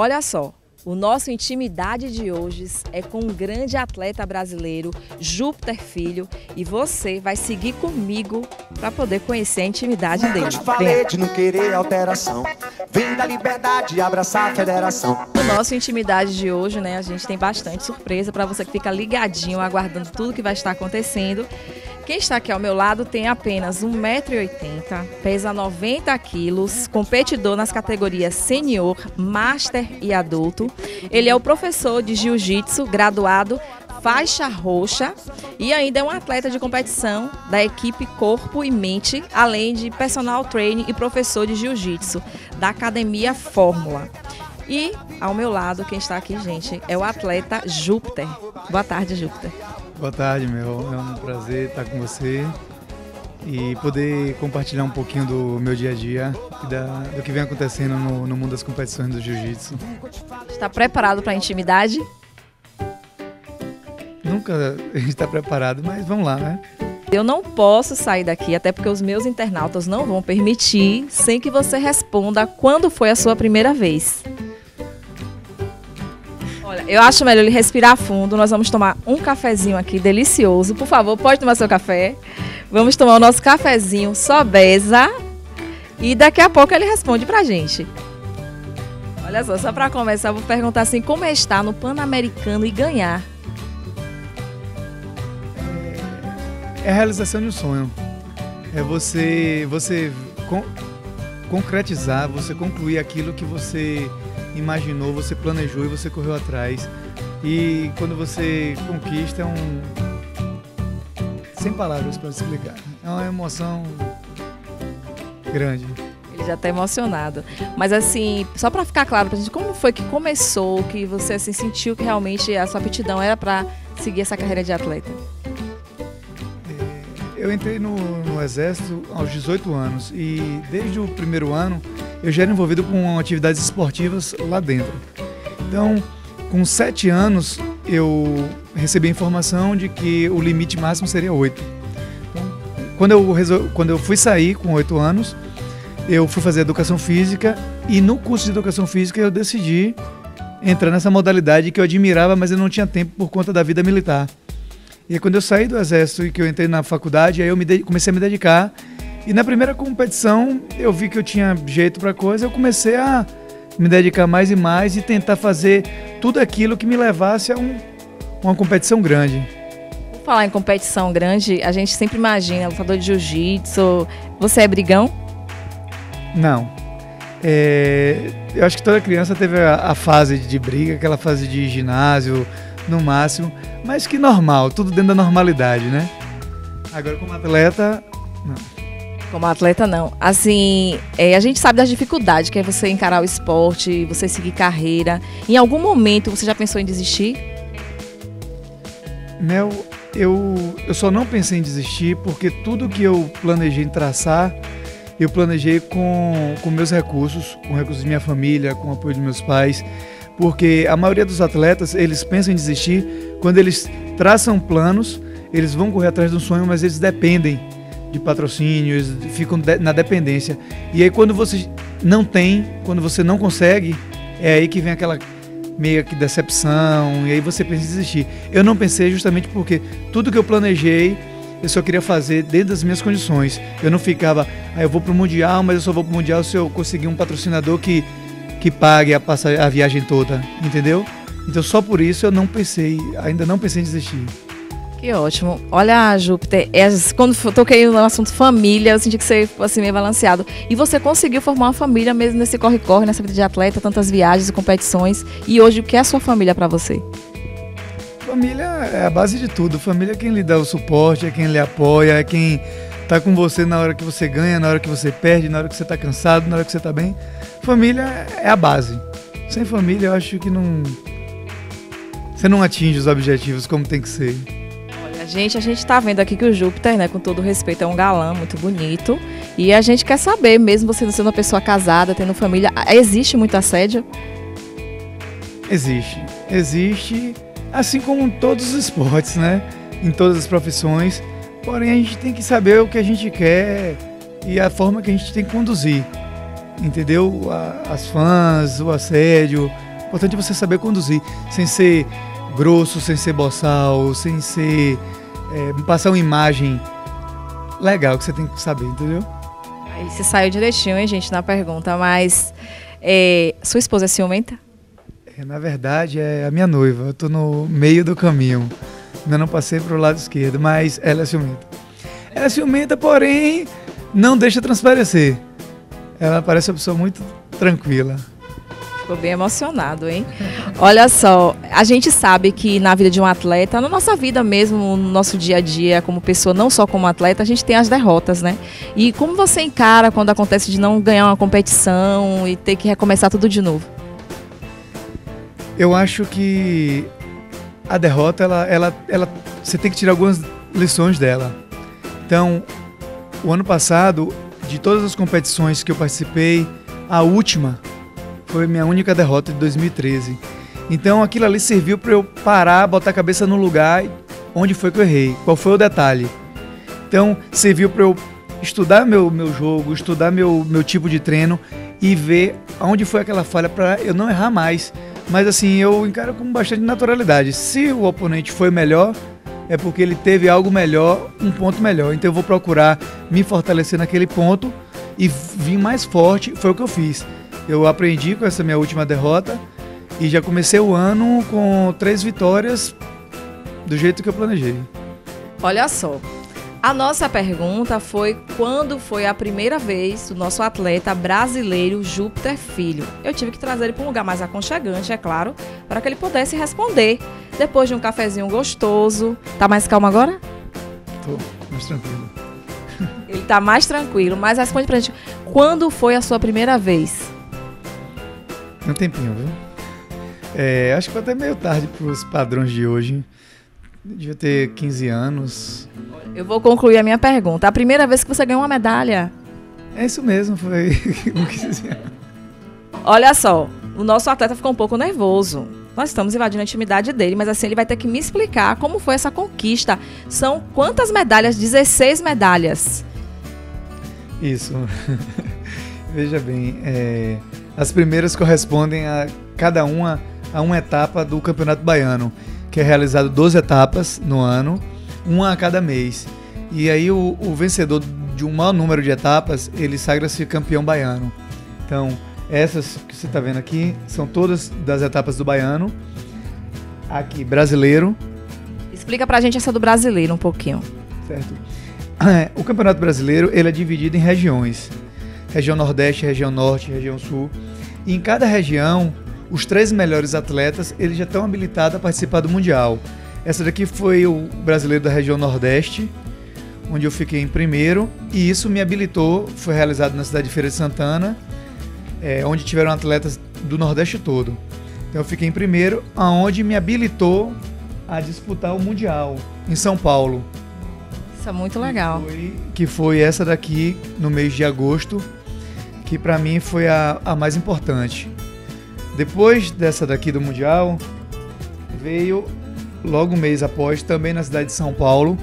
Olha só, o nosso Intimidade de hoje é com um grande atleta brasileiro, Júpiter Filho, e você vai seguir comigo para poder conhecer a intimidade dele. Eu falei de não querer alteração. Vem da liberdade abraçar a federação. No nosso Intimidade de hoje, né, a gente tem bastante surpresa para você que fica ligadinho, aguardando tudo que vai estar acontecendo. Quem está aqui ao meu lado tem apenas 1,80m, pesa 90 quilos, competidor nas categorias senior, master e adulto. Ele é o professor de jiu-jitsu, graduado faixa roxa e ainda é um atleta de competição da equipe Corpo e Mente, além de personal trainer e professor de jiu-jitsu da Academia Fórmula. E ao meu lado, quem está aqui, gente, é o atleta Júpiter. Boa tarde, Júpiter. Boa tarde, meu. É um prazer estar com você e poder compartilhar um pouquinho do meu dia a dia e da, do que vem acontecendo no, no mundo das competições do jiu-jitsu. Está preparado para a intimidade? Nunca a gente está preparado, mas vamos lá, né? Eu não posso sair daqui, até porque os meus internautas não vão permitir, sem que você responda quando foi a sua primeira vez. Eu acho melhor ele respirar fundo. Nós vamos tomar um cafezinho aqui delicioso. Por favor, pode tomar seu café. Vamos tomar o nosso cafezinho sobeza. E daqui a pouco ele responde pra gente. Olha só, só pra começar, eu vou perguntar assim: como é estar no Pan-Americano e ganhar? É a realização de um sonho. É você, você con concretizar, você concluir aquilo que você imaginou, você planejou e você correu atrás. E quando você conquista é um sem palavras para explicar. É uma emoção grande. Ele já está emocionado. Mas assim, só para ficar claro pra gente, como foi que começou, que você assim, sentiu que realmente a sua aptidão era para seguir essa carreira de atleta? É, eu entrei no, no, Exército aos 18 anos e desde o primeiro ano eu já era envolvido com atividades esportivas lá dentro. Então, com 7 anos, eu recebi a informação de que o limite máximo seria 8. Então, quando, eu resol... quando eu fui sair com 8 anos, eu fui fazer educação física e no curso de educação física eu decidi entrar nessa modalidade que eu admirava, mas eu não tinha tempo por conta da vida militar. E quando eu saí do exército e que eu entrei na faculdade, aí eu me de... comecei a me dedicar e na primeira competição, eu vi que eu tinha jeito para coisa, eu comecei a me dedicar mais e mais e tentar fazer tudo aquilo que me levasse a um, uma competição grande. Por falar em competição grande, a gente sempre imagina lutador de jiu-jitsu. Você é brigão? Não. É, eu acho que toda criança teve a, a, fase de briga, aquela fase de ginásio, no máximo, mas que normal, tudo dentro da normalidade, né? Agora, como atleta, não. Como atleta, não. Assim, é, a gente sabe das dificuldades que é você encarar o esporte, você seguir carreira. Em algum momento você já pensou em desistir? Mel, eu, eu só não pensei em desistir porque tudo que eu planejei em traçar, eu planejei com, com meus recursos, com recursos de minha família, com o apoio de meus pais. Porque a maioria dos atletas, eles pensam em desistir quando eles traçam planos, eles vão correr atrás do sonho, mas eles dependem de patrocínios, ficam na dependência. E aí quando você não tem, quando você não consegue, é aí que vem aquela meio que decepção, e aí você pensa em desistir. Eu não pensei justamente porque tudo que eu planejei, eu só queria fazer dentro das minhas condições. Eu não ficava, ah, eu vou pro Mundial, mas eu só vou pro Mundial se eu conseguir um patrocinador que, que pague a, a viagem toda, entendeu? Então só por isso eu não pensei, ainda não pensei em desistir. Que ótimo. Olha, Júpiter, é, quando toquei no assunto família, eu senti que você ficou assim meio balanceado. E você conseguiu formar uma família mesmo nesse corre-corre, nessa vida de atleta, tantas viagens e competições. E hoje, o que é a sua família para você? Família é a base de tudo. Família é quem lhe dá o suporte, é quem lhe apoia, é quem tá com você na hora que você ganha, na hora que você perde, na hora que você tá cansado, na hora que você tá bem. Família é a base. Sem família, eu acho que não. Você não atinge os objetivos como tem que ser. Gente, a gente está vendo aqui que o Júpiter, né, com todo respeito, é um galã muito bonito. E a gente quer saber, mesmo você sendo uma pessoa casada, tendo família, existe muito assédio? Existe. Existe, assim como em todos os esportes, né? Em todas as profissões. Porém, a gente tem que saber o que a gente quer e a forma que a gente tem que conduzir. Entendeu? As fãs, o assédio, importante é você saber conduzir, sem ser grosso, sem ser boçal, sem ser. É, passar uma imagem legal que você tem que saber, entendeu? Aí você saiu direitinho, hein, gente, na pergunta, mas é, sua esposa é ciumenta? É, na verdade, é a minha noiva. Eu tô no meio do caminho. Ainda não passei pro lado esquerdo, mas ela é ciumenta. Ela é ciumenta, porém, não deixa transparecer. Ela parece uma pessoa muito tranquila. Ficou bem emocionado, hein? Olha só, a gente sabe que na vida de um atleta, na nossa vida mesmo, no nosso dia a dia, como pessoa, não só como atleta, a gente tem as derrotas, né? E como você encara quando acontece de não ganhar uma competição e ter que recomeçar tudo de novo? Eu acho que a derrota, ela, ela, ela, você tem que tirar algumas lições dela. Então, o ano passado, de todas as competições que eu participei, a última foi minha única derrota de 2013. Então aquilo ali serviu para eu parar, botar a cabeça no lugar onde foi que eu errei, qual foi o detalhe. Então serviu para eu estudar meu, meu jogo, estudar meu, meu tipo de treino e ver onde foi aquela falha para eu não errar mais. Mas assim, eu encaro com bastante naturalidade. Se o oponente foi melhor, é porque ele teve algo melhor, um ponto melhor. Então eu vou procurar me fortalecer naquele ponto e vir mais forte. Foi o que eu fiz. Eu aprendi com essa minha última derrota e já comecei o ano com três vitórias do jeito que eu planejei. Olha só, a nossa pergunta foi quando foi a primeira vez do nosso atleta brasileiro Júpiter Filho. Eu tive que trazer ele para um lugar mais aconchegante, é claro, para que ele pudesse responder. Depois de um cafezinho gostoso. Tá mais calmo agora? Tô mais tranquilo. Ele tá mais tranquilo, mas responde pra gente, quando foi a sua primeira vez? Um tempinho, viu? É, acho que foi até meio tarde para os padrões de hoje. Devia ter 15 anos. Eu vou concluir a minha pergunta. A primeira vez que você ganhou uma medalha? É isso mesmo, foi com 15 anos. Olha só, o nosso atleta ficou um pouco nervoso. Nós estamos invadindo a intimidade dele, mas assim ele vai ter que me explicar como foi essa conquista. São quantas medalhas? 16 medalhas. Isso. Veja bem, é, as primeiras correspondem a cada uma a uma etapa do Campeonato Baiano, que é realizado 12 etapas no ano, uma a cada mês. E aí o, o vencedor de um maior número de etapas, ele sagra-se campeão baiano. Então, essas que você está vendo aqui são todas das etapas do baiano. Aqui, brasileiro. Explica pra gente essa do brasileiro um pouquinho. Certo. O Campeonato Brasileiro ele é dividido em regiões região Nordeste, região Norte, região Sul. E em cada região, os três melhores atletas eles já estão habilitados a participar do Mundial. Essa daqui foi o brasileiro da região Nordeste, onde eu fiquei em primeiro, e isso me habilitou, foi realizado na cidade de Feira de Santana, é, onde tiveram atletas do Nordeste todo. Então eu fiquei em primeiro, aonde me habilitou a disputar o Mundial em São Paulo. Isso é muito legal. Que foi, que foi essa daqui no mês de agosto que para mim foi a, a mais importante. Depois dessa daqui do Mundial, veio logo um mês após, também na cidade de São Paulo,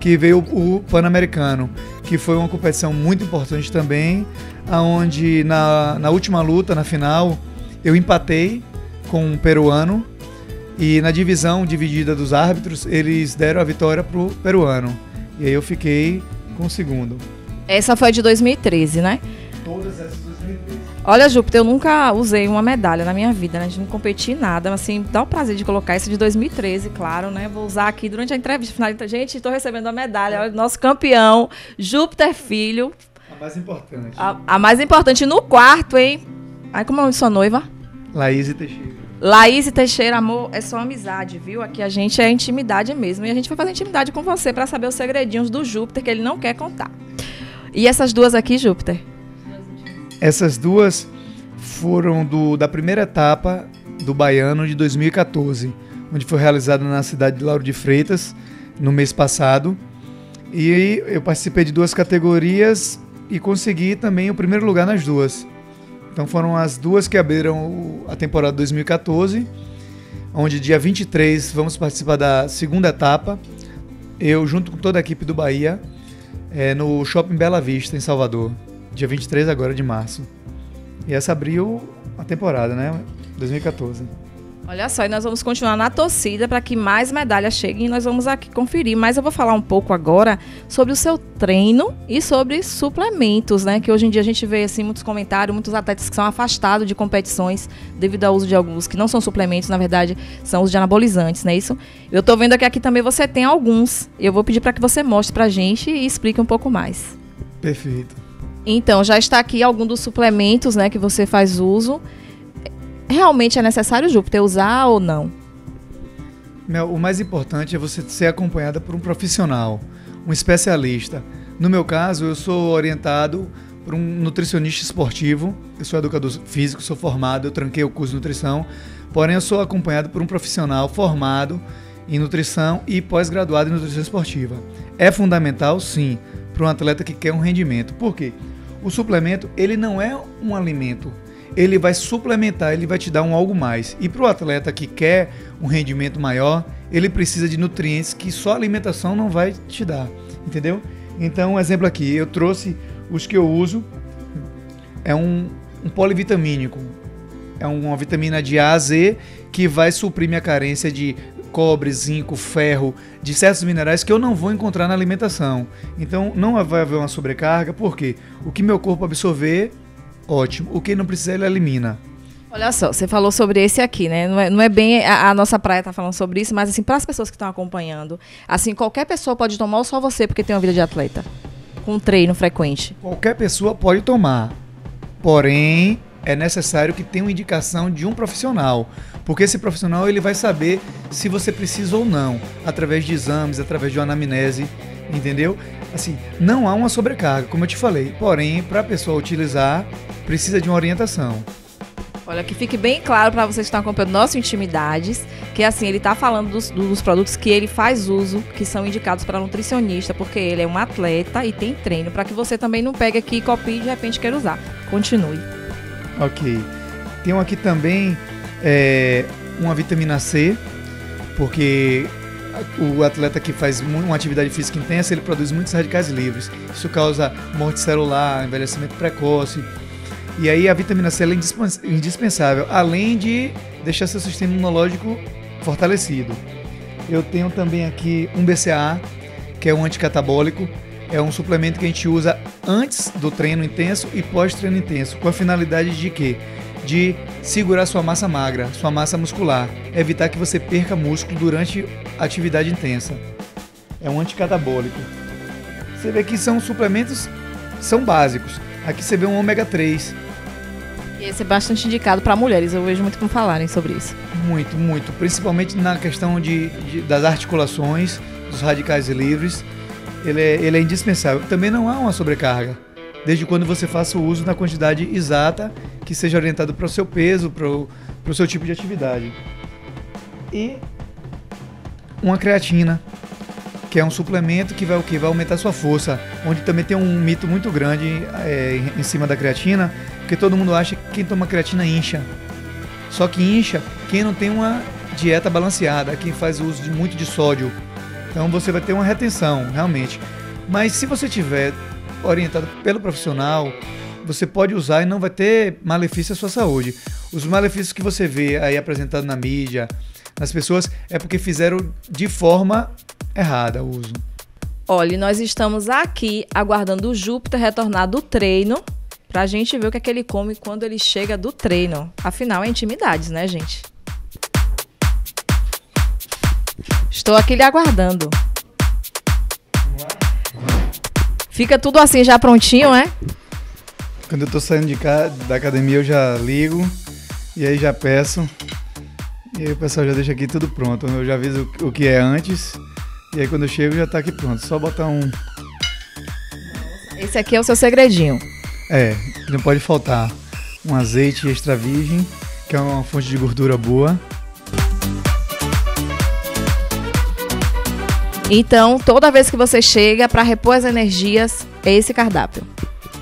que veio o Pan-Americano, que foi uma competição muito importante também, aonde na, na última luta, na final, eu empatei com um peruano e na divisão dividida dos árbitros, eles deram a vitória pro peruano. E aí eu fiquei com o segundo. Essa foi de 2013, né? Todas essas 2013. Olha, Júpiter, eu nunca usei uma medalha na minha vida, né? A gente não competi em nada, mas assim, dá o prazer de colocar essa de 2013, claro, né? Vou usar aqui durante a entrevista final. Gente, estou recebendo a medalha, olha, nosso campeão, Júpiter Filho. A mais importante. A, a mais importante no quarto, hein? Ai, como é o sua noiva? Laís Teixeira. Laís Teixeira, amor, é só amizade, viu? Aqui a gente é intimidade mesmo. E a gente vai fazer intimidade com você para saber os segredinhos do Júpiter que ele não quer contar. E essas duas aqui, Júpiter? Essas duas foram do, da primeira etapa do Baiano de 2014, onde foi realizada na cidade de Lauro de Freitas, no mês passado. E eu participei de duas categorias e consegui também o primeiro lugar nas duas. Então foram as duas que abriram a temporada 2014, onde dia 23 vamos participar da segunda etapa. Eu junto com toda a equipe do Bahia, é, no Shopping Bela Vista, em Salvador dia 23 agora de março. E essa abriu a temporada, né? 2014. Olha só, e nós vamos continuar na torcida para que mais medalhas cheguem e nós vamos aqui conferir. Mas eu vou falar um pouco agora sobre o seu treino e sobre suplementos, né? Que hoje em dia a gente vê assim muitos comentários, muitos atletas que são afastados de competições devido ao uso de alguns que não são suplementos, na verdade, são os de anabolizantes, não é isso? Eu tô vendo que aqui também você tem alguns. Eu vou pedir para que você mostre pra gente e explique um pouco mais. Perfeito. Então, já está aqui algum dos suplementos, né, que você faz uso realmente é necessário, Júpiter, usar ou não? Mel, o mais importante é você ser acompanhada por um profissional, um especialista. No meu caso, eu sou orientado por um nutricionista esportivo. Eu sou educador físico, sou formado, eu tranquei o curso de nutrição. Porém, eu sou acompanhado por um profissional formado em nutrição e pós-graduado em nutrição esportiva. É fundamental, sim, para um atleta que quer um rendimento. Por quê? O suplemento, ele não é um alimento ele vai suplementar, ele vai te dar um algo mais. E para o atleta que quer um rendimento maior, ele precisa de nutrientes que só a alimentação não vai te dar, entendeu? Então, um exemplo aqui, eu trouxe os que eu uso, é um, um polivitamínico, é uma vitamina de A a Z que vai suprir minha carência de cobre, zinco, ferro, de certos minerais que eu não vou encontrar na alimentação. Então não vai haver uma sobrecarga, porque o que meu corpo absorver ótimo. O que não precisa, ele elimina. Olha só, você falou sobre esse aqui, né? Não é, não é bem a, a, nossa praia tá falando sobre isso, mas assim, para as pessoas que estão acompanhando, assim, qualquer pessoa pode tomar ou só você porque tem uma vida de atleta, com um treino frequente. Qualquer pessoa pode tomar. Porém, é necessário que tenha uma indicação de um profissional, porque esse profissional ele vai saber se você precisa ou não, através de exames, através de uma anamnese, entendeu? Assim, não há uma sobrecarga, como eu te falei. Porém, para a pessoa utilizar, precisa de uma orientação. Olha, que fique bem claro para vocês que estão acompanhando nosso Intimidades, que assim, ele está falando dos, dos, produtos que ele faz uso, que são indicados para nutricionista, porque ele é um atleta e tem treino, para que você também não pegue aqui e copie e de repente queira usar. Continue. Ok. Tem um aqui também é, uma vitamina C, porque o atleta que faz uma atividade física intensa, ele produz muitos radicais livres. Isso causa morte celular, envelhecimento precoce. E aí a vitamina C é indispensável, além de deixar seu sistema imunológico fortalecido. Eu tenho também aqui um BCA, que é um anticatabólico. É um suplemento que a gente usa antes do treino intenso e pós-treino intenso, com a finalidade de quê? De segurar sua massa magra, sua massa muscular, evitar que você perca músculo durante atividade intensa. É um anticatabólico. Você vê que são suplementos são básicos. Aqui você vê um ômega 3. E esse é bastante indicado para mulheres, eu vejo muito como falarem sobre isso. Muito, muito. Principalmente na questão de, de das articulações, dos radicais livres. Ele é, ele é indispensável. Também não há uma sobrecarga desde quando você faça o uso na quantidade exata que seja orientado para o seu peso, para o seu tipo de atividade. E uma creatina, que é um suplemento que vai o que vai aumentar sua força, onde também tem um mito muito grande é, em cima da creatina, porque todo mundo acha que quem toma creatina incha. Só que incha quem não tem uma dieta balanceada, quem faz uso de muito de sódio. Então você vai ter uma retenção, realmente. Mas se você tiver orientado pelo profissional, você pode usar e não vai ter malefício à sua saúde. Os malefícios que você vê aí apresentado na mídia, nas pessoas, é porque fizeram de forma errada o uso. Olha, nós estamos aqui aguardando o Júpiter retornar do treino pra gente ver o que é que ele come quando ele chega do treino. Afinal, é intimidades, né, gente? Estou aqui lhe aguardando. Fica tudo assim já prontinho, né? Quando eu tô saindo de cá, da academia eu já ligo e aí já peço. E aí o pessoal já deixa aqui tudo pronto. Eu já aviso o que é antes. E aí quando eu chego já tá aqui pronto. Só botar um. Esse aqui é o seu segredinho. É, não pode faltar um azeite extra virgem, que é uma fonte de gordura boa. Então, toda vez que você chega para repor as energias, é esse cardápio.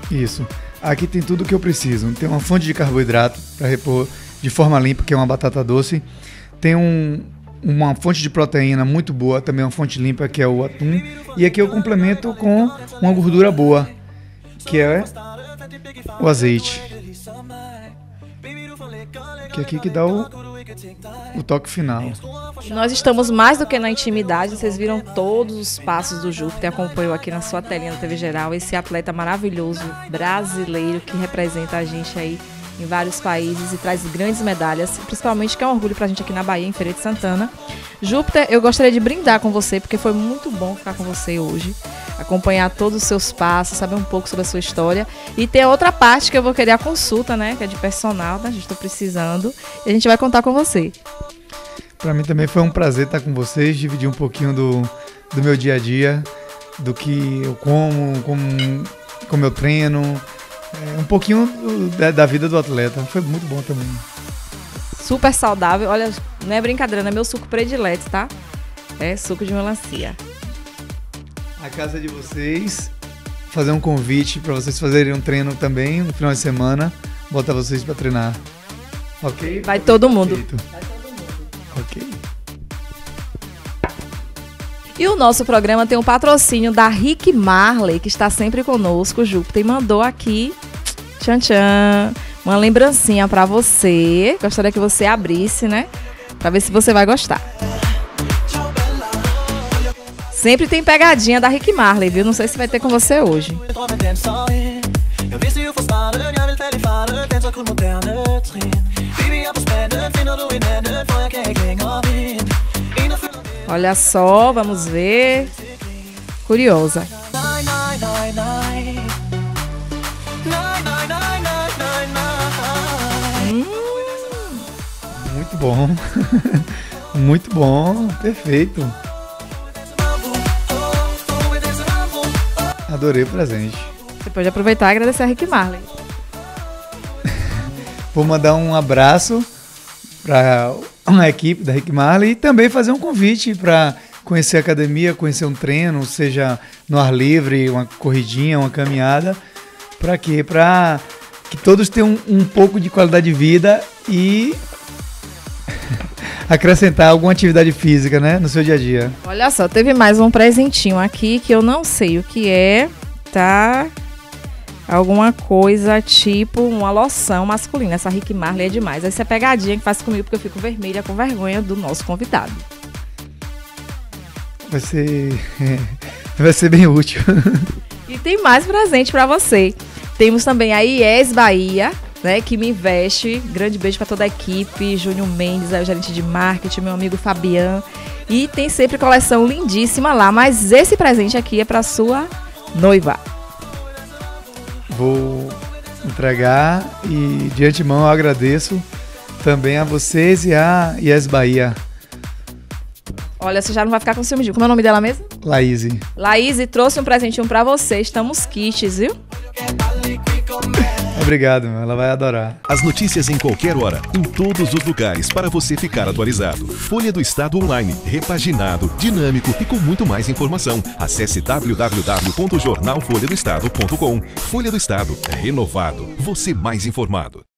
Isso. Aqui tem tudo o que eu preciso. Tem uma fonte de carboidrato para repor de forma limpa, que é uma batata doce. Tem um, uma fonte de proteína muito boa, também uma fonte limpa, que é o atum. E aqui eu complemento com uma gordura boa, que é o azeite. que é aqui que dá o, o toque final. Nós estamos mais do que na intimidade, vocês viram todos os passos do Júpiter, acompanhou aqui na sua telinha da TV Geral esse atleta maravilhoso brasileiro que representa a gente aí em vários países e traz grandes medalhas, principalmente que é um orgulho pra gente aqui na Bahia, em Feira de Santana. Júpiter, eu gostaria de brindar com você, porque foi muito bom ficar com você hoje, acompanhar todos os seus passos, saber um pouco sobre a sua história. E tem outra parte que eu vou querer a consulta, né? Que é de personal, né? A gente tá precisando. E a gente vai contar com você. Para mim também foi um prazer estar com vocês, dividir um pouquinho do, do meu dia a dia, do que eu como, como, como eu treino, é, um pouquinho do, da, da, vida do atleta. Foi muito bom também. Super saudável. Olha, não é brincadeira, não é meu suco predileto, tá? É suco de melancia. A casa de vocês, fazer um convite para vocês fazerem um treino também no final de semana. Botar vocês para treinar. Ok? Vai todo mundo. Vai todo Ok. E o nosso programa tem um patrocínio da Rick Marley, que está sempre conosco. Júpiter mandou aqui, tchan tchan, uma lembrancinha para você. Gostaria que você abrisse, né? Para ver se você vai gostar. Sempre tem pegadinha da Rick Marley, viu? Não sei se vai ter com você hoje. Olha só, vamos ver. Curiosa. Muito bom. Muito bom. Perfeito. Adorei o presente. Você pode aproveitar e agradecer a Rick Marley. Vou mandar um abraço para uma equipe da Rick Marley e também fazer um convite para conhecer a academia, conhecer um treino, seja no ar livre, uma corridinha, uma caminhada. Para quê? Para que todos tenham um, um pouco de qualidade de vida e acrescentar alguma atividade física, né, no seu dia a dia. Olha só, teve mais um presentinho aqui que eu não sei o que é, tá? alguma coisa tipo uma loção masculina. Essa Rick Marley é demais. Essa é pegadinha que faz comigo porque eu fico vermelha com vergonha do nosso convidado. Vai ser vai ser bem útil. E tem mais presente para você. Temos também a IES Bahia, né, que me investe. Grande beijo para toda a equipe, Júnior Mendes, aí o gerente de marketing, meu amigo Fabian. E tem sempre coleção lindíssima lá, mas esse presente aqui é para sua noiva vou entregar e de antemão eu agradeço também a vocês e a Yes Bahia. Olha, você já não vai ficar com ciúme de. Como é o nome dela mesmo? Laís. Laís trouxe um presentinho para você. Estamos kits, viu? Obrigado, ela vai adorar. As notícias em qualquer hora, em todos os lugares, para você ficar atualizado. Folha do Estado Online, repaginado, dinâmico e com muito mais informação. Acesse www.jornalfolhadoestado.com. Folha do Estado, renovado, você mais informado.